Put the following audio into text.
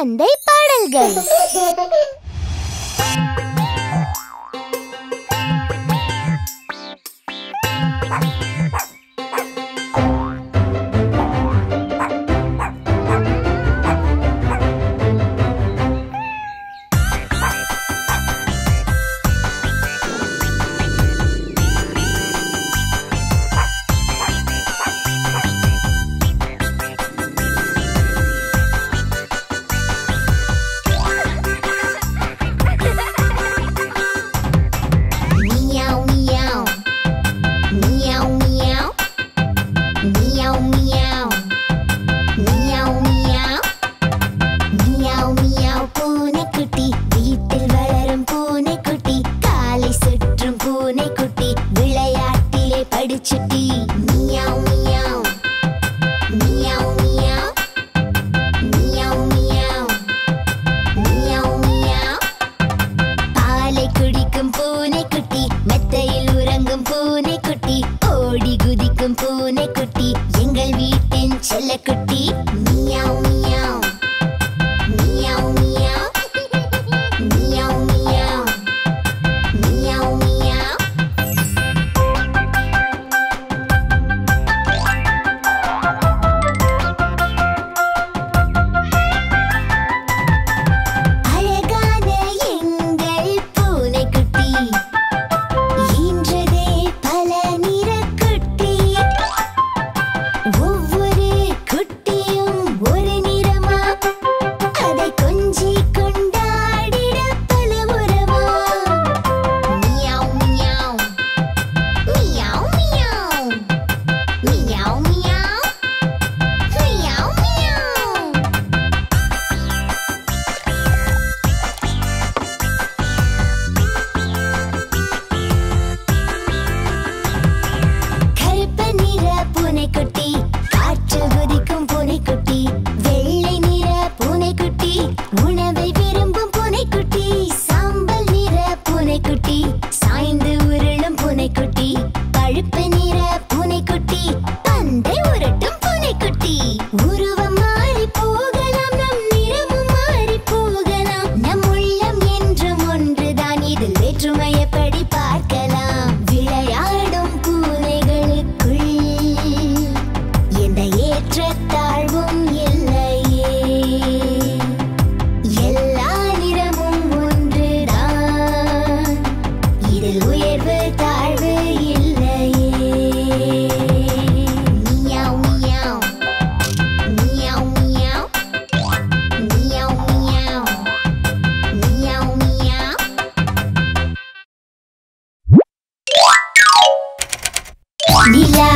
குழந்தை பாடல்கள். பூனைக்குட்டி ஓடி Ni la